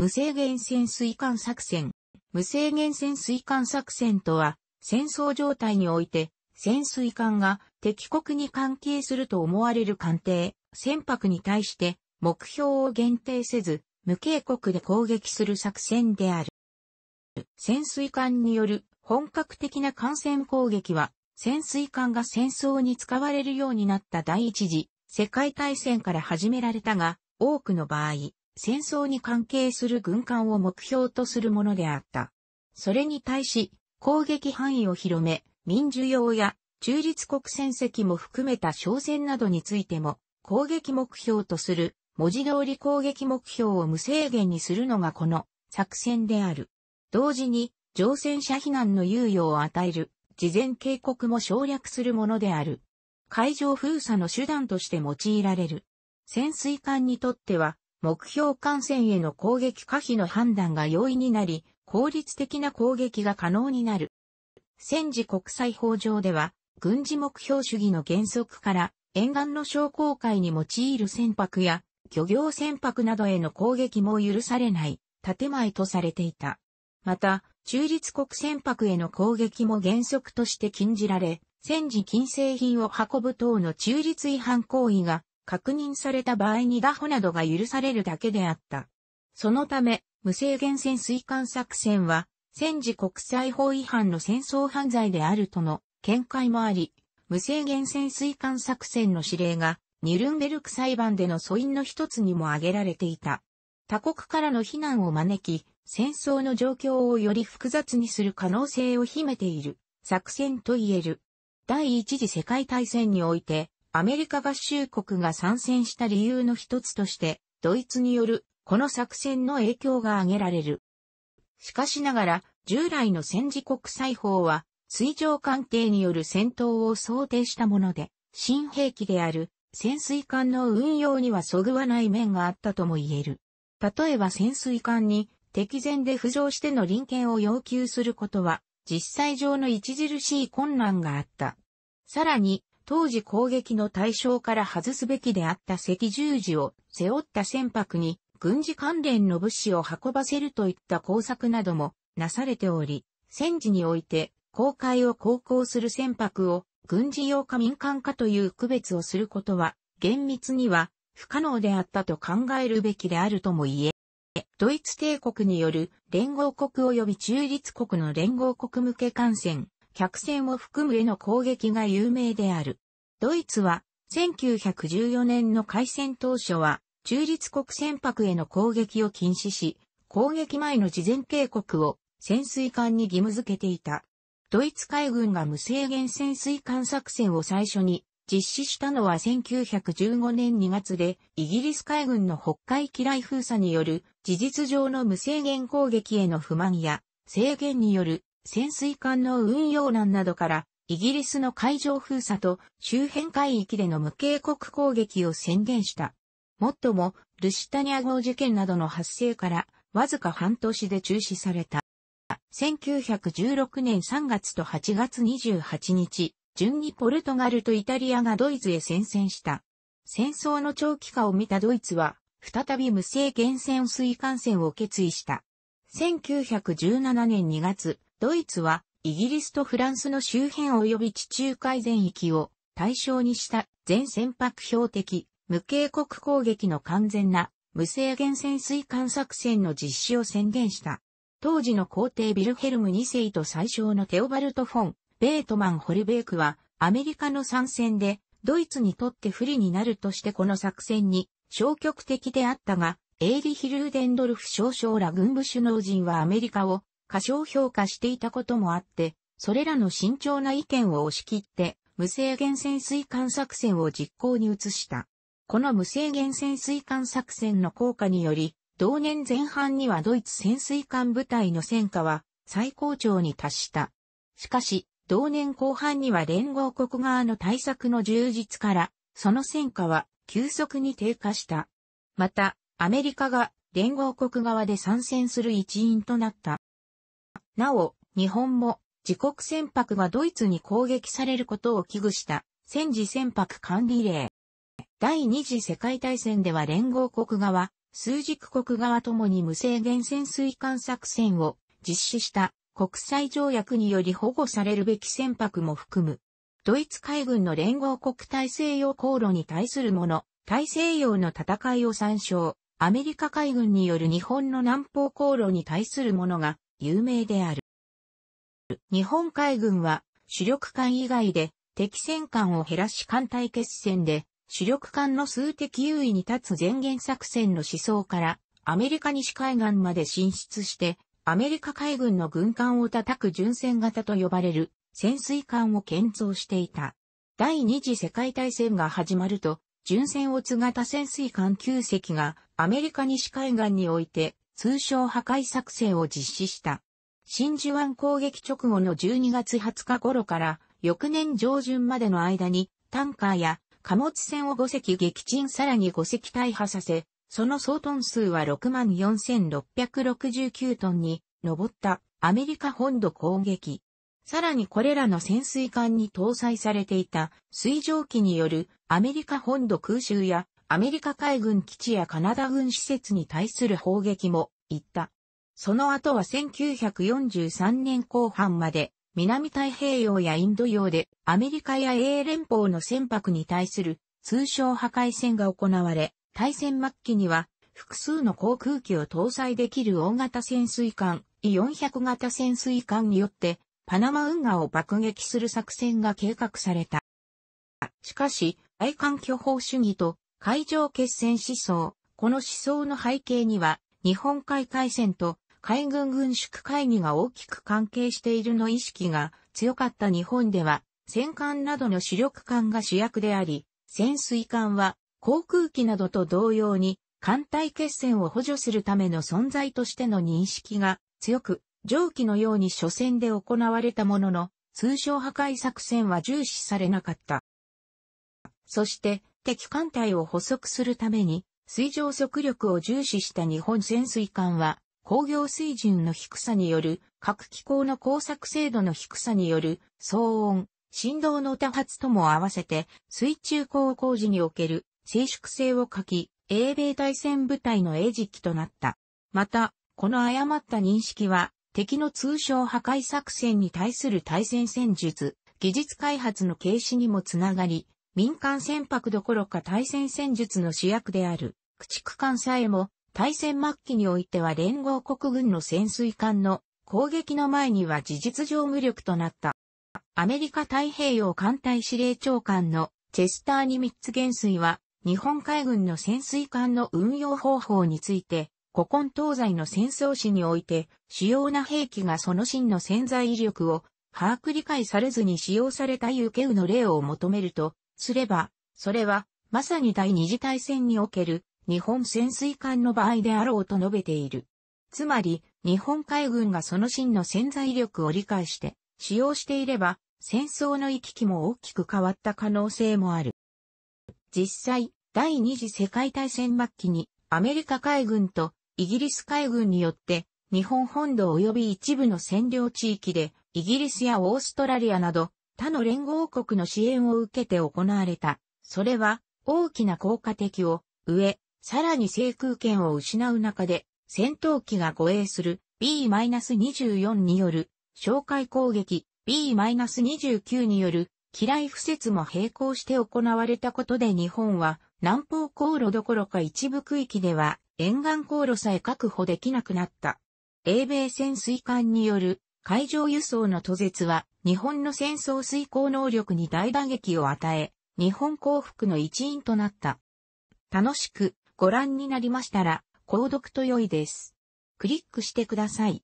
無制限潜水艦作戦。無制限潜水艦作戦とは、戦争状態において、潜水艦が敵国に関係すると思われる艦艇、船舶に対して目標を限定せず、無警告で攻撃する作戦である。潜水艦による本格的な艦船攻撃は、潜水艦が戦争に使われるようになった第一次世界大戦から始められたが、多くの場合、戦争に関係する軍艦を目標とするものであった。それに対し、攻撃範囲を広め、民需用や中立国戦績も含めた商船などについても、攻撃目標とする、文字通り攻撃目標を無制限にするのがこの作戦である。同時に、乗船者避難の猶予を与える、事前警告も省略するものである。海上封鎖の手段として用いられる。潜水艦にとっては、目標艦船への攻撃可否の判断が容易になり、効率的な攻撃が可能になる。戦時国際法上では、軍事目標主義の原則から、沿岸の商工会に用いる船舶や、漁業船舶などへの攻撃も許されない、建前とされていた。また、中立国船舶への攻撃も原則として禁じられ、戦時禁制品を運ぶ等の中立違反行為が確認された場合に打歩などが許されるだけであった。そのため、無制限潜水艦作戦は、戦時国際法違反の戦争犯罪であるとの見解もあり、無制限潜水艦作戦の指令が、ニュルンベルク裁判での訴因の一つにも挙げられていた。他国からの非難を招き、戦争の状況をより複雑にする可能性を秘めている作戦と言える。第一次世界大戦において、アメリカ合衆国が参戦した理由の一つとして、ドイツによるこの作戦の影響が挙げられる。しかしながら、従来の戦時国際法は、水上艦艇による戦闘を想定したもので、新兵器である潜水艦の運用にはそぐわない面があったとも言える。例えば潜水艦に敵前で浮上しての臨検を要求することは、実際上の著しい困難があった。さらに、当時攻撃の対象から外すべきであった赤十字を背負った船舶に軍事関連の物資を運ばせるといった工作などもなされており、戦時において航海を航行する船舶を軍事用か民間かという区別をすることは厳密には不可能であったと考えるべきであるとも言え。ドイツ帝国による連合国及び中立国の連合国向け艦船、客船を含むへの攻撃が有名である。ドイツは1914年の開戦当初は中立国船舶への攻撃を禁止し、攻撃前の事前警告を潜水艦に義務付けていた。ドイツ海軍が無制限潜水艦作戦を最初に実施したのは1915年2月で、イギリス海軍の北海機雷封鎖による事実上の無制限攻撃への不満や、制限による潜水艦の運用難などから、イギリスの海上封鎖と周辺海域での無警告攻撃を宣言した。もっとも、ルシタニア号事件などの発生から、わずか半年で中止された。1916年3月と8月28日、順にポルトガルとイタリアがドイツへ宣戦した。戦争の長期化を見たドイツは、再び無制限潜水艦船を決意した。1917年2月、ドイツはイギリスとフランスの周辺及び地中海全域を対象にした全船舶標的無警告攻撃の完全な無制限潜水艦作戦の実施を宣言した。当時の皇帝ビルヘルム2世と最小のテオバルト・フォン、ベートマン・ホルベークはアメリカの参戦でドイツにとって不利になるとしてこの作戦に消極的であったが、エーリヒ・ルーデンドルフ少将ら軍部首脳陣はアメリカを過小評価していたこともあって、それらの慎重な意見を押し切って、無制限潜水艦作戦を実行に移した。この無制限潜水艦作戦の効果により、同年前半にはドイツ潜水艦部隊の戦果は最高潮に達した。しかし、同年後半には連合国側の対策の充実から、その戦果は急速に低下した。また、アメリカが連合国側で参戦する一員となった。なお、日本も自国船舶がドイツに攻撃されることを危惧した戦時船舶管理令。第二次世界大戦では連合国側、数軸国側ともに無制限潜水艦作戦を実施した国際条約により保護されるべき船舶も含む。ドイツ海軍の連合国大西洋航路に対するもの、大西洋の戦いを参照、アメリカ海軍による日本の南方航路に対するものが有名である。日本海軍は主力艦以外で敵戦艦を減らし艦隊決戦で主力艦の数的優位に立つ前言作戦の思想からアメリカ西海岸まで進出してアメリカ海軍の軍艦を叩く巡戦型と呼ばれる潜水艦を建造していた。第二次世界大戦が始まると、巡戦を津型潜水艦9隻がアメリカ西海岸において通称破壊作戦を実施した。真珠湾攻撃直後の12月20日頃から翌年上旬までの間にタンカーや貨物船を5隻撃沈さらに5隻大破させ、その総トン数は64,669トンに上ったアメリカ本土攻撃。さらにこれらの潜水艦に搭載されていた水蒸気によるアメリカ本土空襲やアメリカ海軍基地やカナダ軍施設に対する砲撃も行った。その後は1943年後半まで南太平洋やインド洋でアメリカや英連邦の船舶に対する通称破壊戦が行われ、対戦末期には複数の航空機を搭載できる大型潜水艦、E400 型潜水艦によってパナマ運河を爆撃する作戦が計画された。しかし、愛環巨峰主義と海上決戦思想、この思想の背景には、日本海海戦と海軍軍縮会議が大きく関係しているの意識が強かった日本では、戦艦などの主力艦が主役であり、潜水艦は航空機などと同様に艦隊決戦を補助するための存在としての認識が強く、上記のように初戦で行われたものの、通称破壊作戦は重視されなかった。そして、敵艦隊を捕捉するために、水上速力を重視した日本潜水艦は、工業水準の低さによる、各機構の工作精度の低さによる、騒音、振動の多発とも合わせて、水中航行時における、静粛性を欠き、英米対戦部隊の餌食となった。また、この誤った認識は、敵の通称破壊作戦に対する対戦戦術、技術開発の軽視にもつながり、民間船舶どころか対戦戦術の主役である、駆逐艦さえも、対戦末期においては連合国軍の潜水艦の攻撃の前には事実上無力となった。アメリカ太平洋艦隊司令長官のチェスター・ニミッツ元帥は、日本海軍の潜水艦の運用方法について、古今東西の戦争史において、主要な兵器がその真の潜在威力を把握理解されずに使用された有形の例を求めると、すれば、それは、まさに第二次大戦における日本潜水艦の場合であろうと述べている。つまり、日本海軍がその真の潜在力を理解して使用していれば、戦争の行き来も大きく変わった可能性もある。実際、第二次世界大戦末期にアメリカ海軍とイギリス海軍によって日本本土及び一部の占領地域でイギリスやオーストラリアなど他の連合国の支援を受けて行われた。それは大きな効果的を上、さらに制空権を失う中で戦闘機が護衛する B-24 による哨戒攻撃 B-29 による機雷敷設も並行して行われたことで日本は南方航路どころか一部区域では沿岸航路さえ確保できなくなった。英米潜水艦による海上輸送の途絶は日本の戦争遂行能力に大打撃を与え、日本降伏の一因となった。楽しくご覧になりましたら、購読と良いです。クリックしてください。